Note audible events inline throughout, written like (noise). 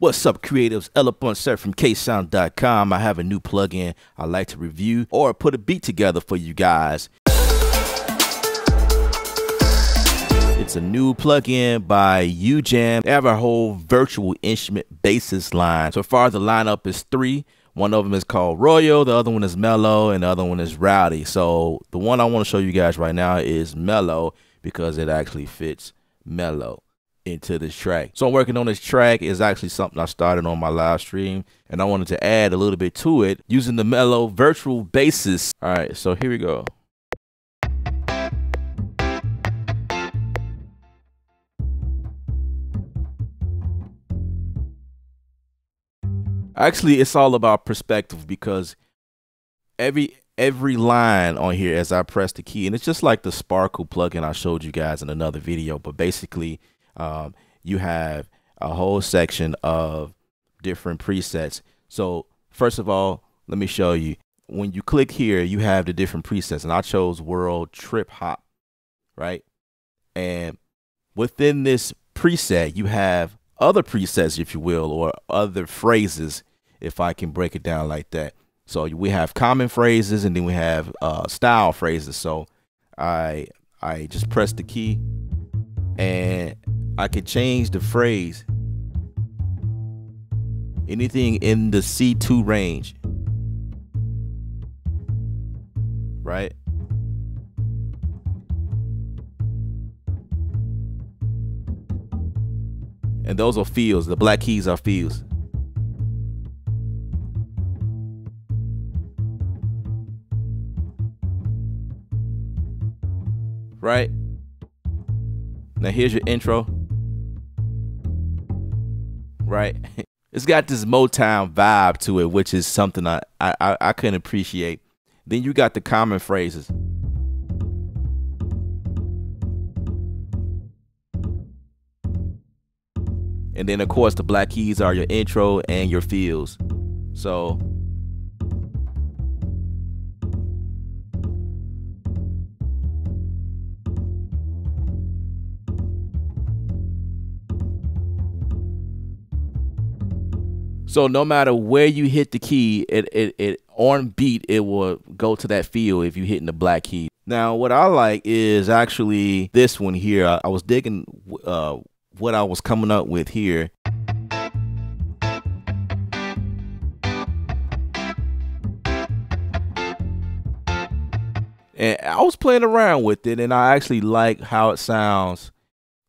What's up, creatives? Ella Bunset from ksound.com. I have a new plugin I like to review or put a beat together for you guys. It's a new plugin by UJAM. They have a whole virtual instrument bassist line. So far, the lineup is three. One of them is called Royal, the other one is Mellow, and the other one is Rowdy. So the one I want to show you guys right now is Mellow because it actually fits Mellow into this track. So I'm working on this track is actually something I started on my live stream and I wanted to add a little bit to it using the mellow virtual bassist. All right, so here we go. Actually, it's all about perspective because every every line on here as I press the key, and it's just like the Sparkle plugin I showed you guys in another video, but basically um, you have a whole section of different presets. So first of all, let me show you. When you click here, you have the different presets, and I chose World Trip Hop, right? And within this preset, you have other presets, if you will, or other phrases, if I can break it down like that. So we have common phrases, and then we have uh, style phrases. So I I just press the key, and I could change the phrase. Anything in the C2 range. Right? And those are fields. The black keys are fields. Right? Now here's your intro right? (laughs) It's got this Motown vibe to it, which is something I, I, I couldn't appreciate. Then you got the common phrases. And then of course the black keys are your intro and your feels. So So no matter where you hit the key, it, it, it on beat, it will go to that feel if you're hitting the black key. Now, what I like is actually this one here. I, I was digging uh, what I was coming up with here. And I was playing around with it, and I actually like how it sounds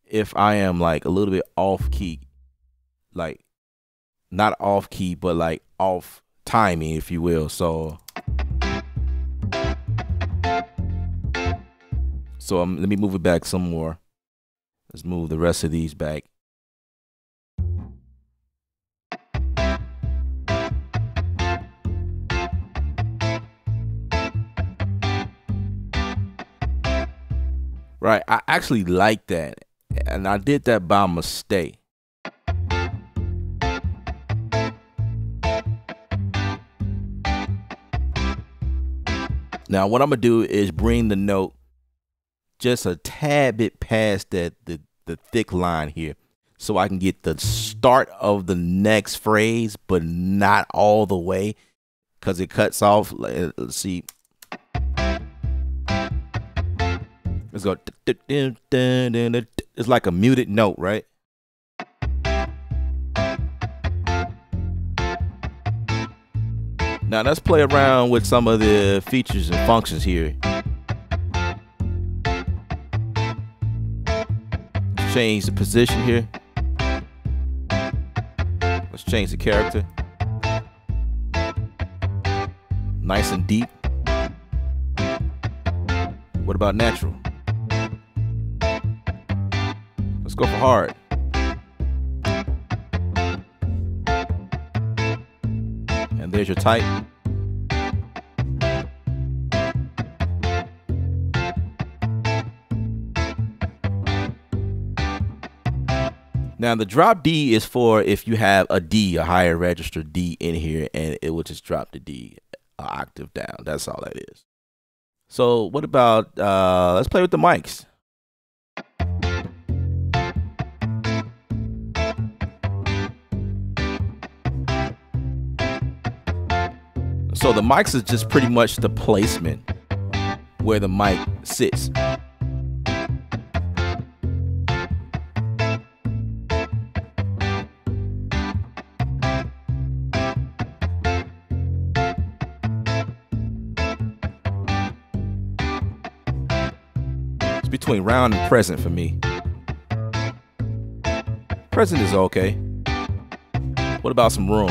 if I am like a little bit off key. Like not off key, but like off timing, if you will. So, so um, let me move it back some more. Let's move the rest of these back. Right, I actually like that, and I did that by mistake. Now, what I'm gonna do is bring the note just a tad bit past that the the thick line here, so I can get the start of the next phrase, but not all the way, because it cuts off. Uh, let's see. Let's go. It's like a muted note, right? Now let's play around with some of the features and functions here. Change the position here. Let's change the character. Nice and deep. What about natural? Let's go for hard. And there's your type. Now the drop D is for if you have a D, a higher register D in here, and it will just drop the D an octave down. That's all that is. So what about, uh, let's play with the mics. So the mics is just pretty much the placement where the mic sits. Between round and present for me. Present is okay. What about some room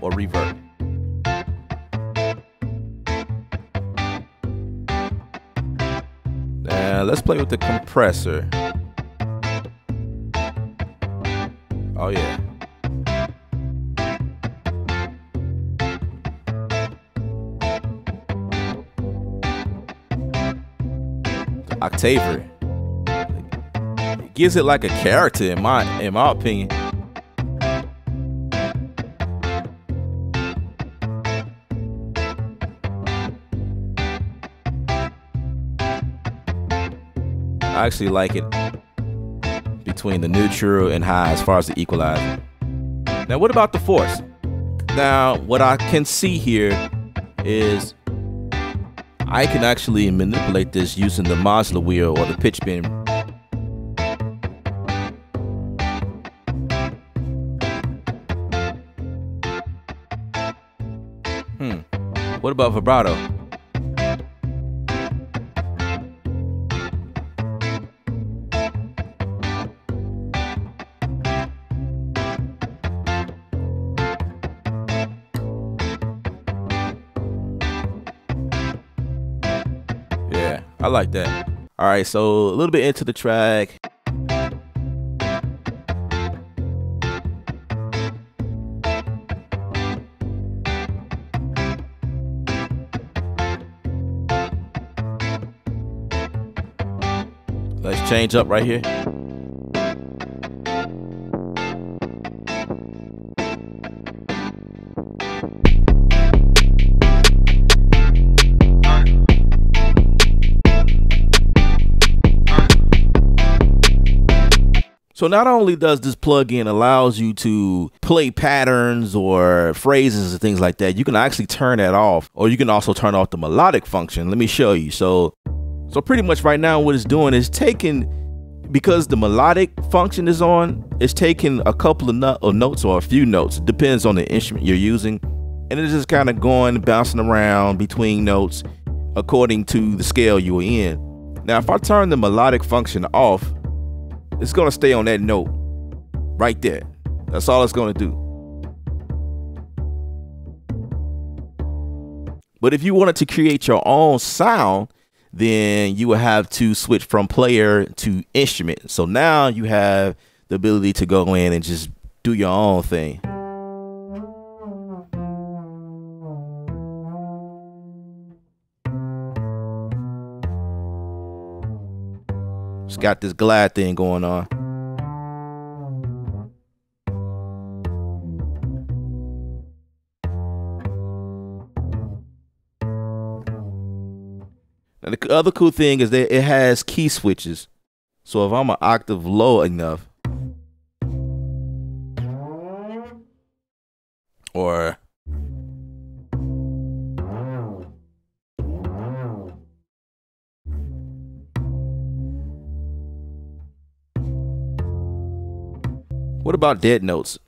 or reverb? Now let's play with the compressor. Oh yeah. Octaver. Gives it like a character in my in my opinion. I actually like it between the neutral and high as far as the equalizer. Now, what about the force? Now, what I can see here is I can actually manipulate this using the modular wheel or the pitch bend. Hmm. What about vibrato? Yeah, I like that. All right, so a little bit into the track. Change up right here. So not only does this plugin allows you to play patterns or phrases and things like that, you can actually turn that off, or you can also turn off the melodic function. Let me show you. So, so pretty much right now, what it's doing is taking because the melodic function is on, it's taking a couple of, no of notes or a few notes. Depends on the instrument you're using, and it's just kind of going bouncing around between notes according to the scale you're in. Now, if I turn the melodic function off, it's gonna stay on that note right there. That's all it's gonna do. But if you wanted to create your own sound, then you will have to switch from player to instrument. So now you have the ability to go in and just do your own thing. It's got this glide thing going on. And the other cool thing is that it has key switches. So if I'm an octave low enough, or What about dead notes?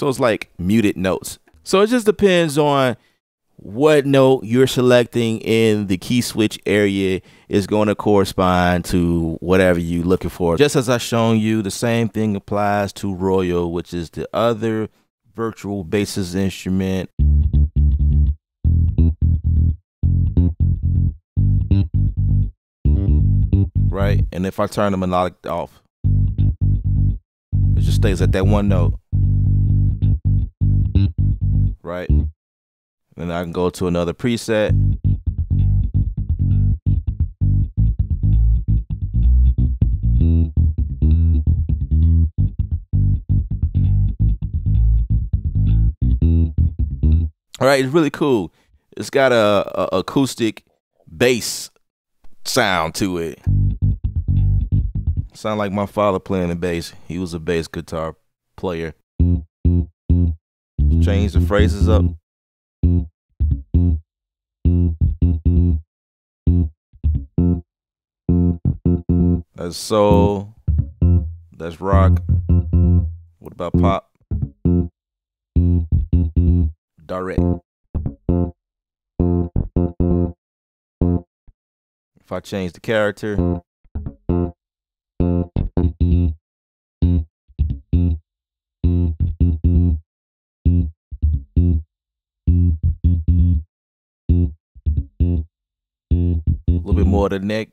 So it's like muted notes. So it just depends on what note you're selecting in the key switch area is going to correspond to whatever you're looking for. Just as I've shown you, the same thing applies to Royal, which is the other virtual basses instrument. Right? And if I turn the melodic off, it just stays at that one note. Right? Then I can go to another preset. All right, it's really cool. It's got a, a acoustic bass sound to it. Sound like my father playing the bass. He was a bass guitar player. Change the phrases up. That's soul. That's rock. What about pop? Direct. If I change the character, the neck.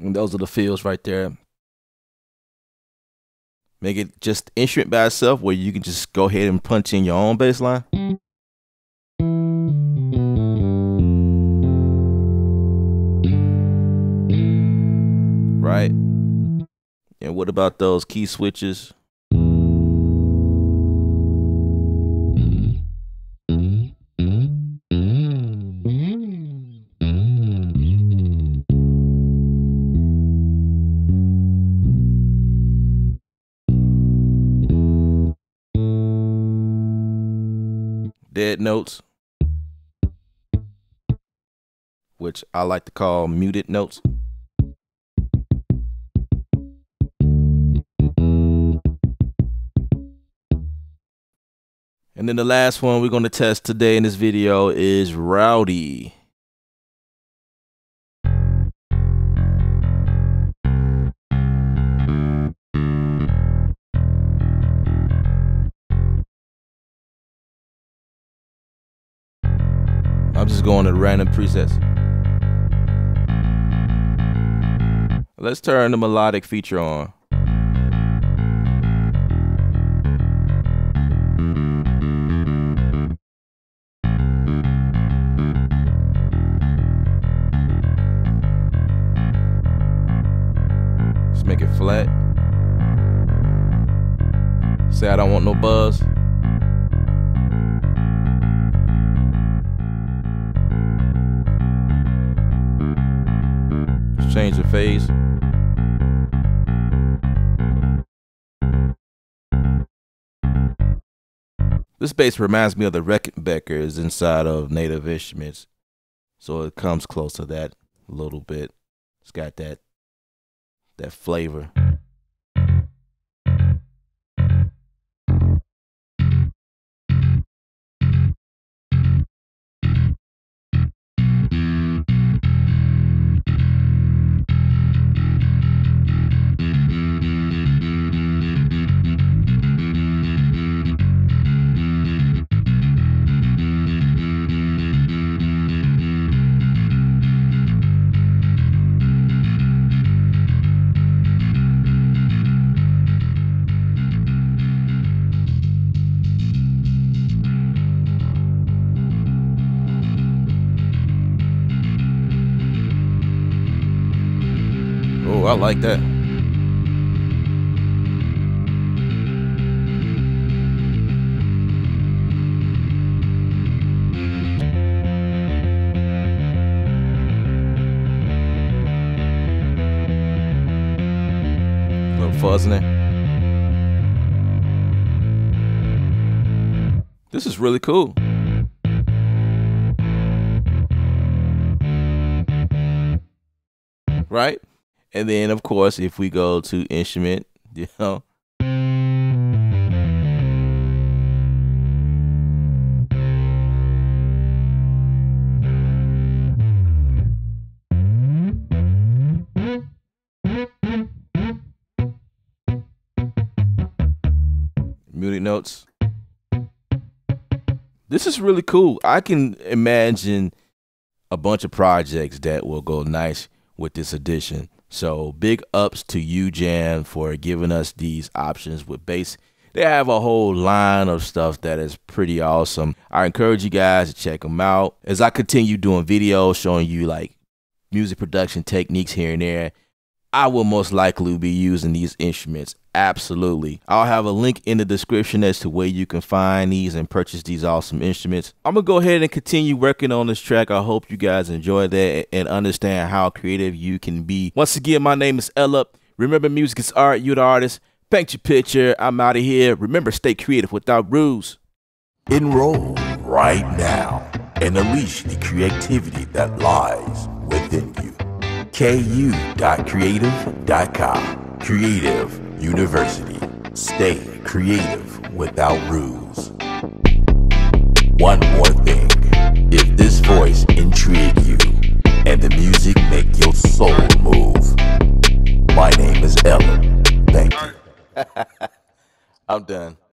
And those are the feels right there. Make it just instrument by itself where you can just go ahead and punch in your own bass line. Right? And what about those key switches? Dead notes, which I like to call muted notes. And then the last one we're going to test today in this video is Rowdy. I'm just going to random presets. Let's turn the melodic feature on. Say I don't want no buzz. Let's change the phase. This bass reminds me of the Rickenbackers inside of Native Instruments. So it comes close to that a little bit. It's got that that flavor. I like that. A little fuzz in. This is really cool. Right? And then, of course, if we go to instrument, (laughs) you know, muted notes. This is really cool. I can imagine a bunch of projects that will go nice with this edition. So big ups to you, UJAM for giving us these options with bass. They have a whole line of stuff that is pretty awesome. I encourage you guys to check them out. As I continue doing videos showing you like music production techniques here and there, I will most likely be using these instruments. Absolutely. I'll have a link in the description as to where you can find these and purchase these awesome instruments. I'm going to go ahead and continue working on this track. I hope you guys enjoy that and understand how creative you can be. Once again, my name is Ella. Remember, music is art. You're the artist. Paint your picture. I'm out of here. Remember, stay creative without rules. Enroll right now and unleash the creativity that lies within you ku.creative.com. Creative University. Stay creative without rules. One more thing. If this voice intrigues you and the music make your soul move, my name is Ellen. Thank you. (laughs) I'm done.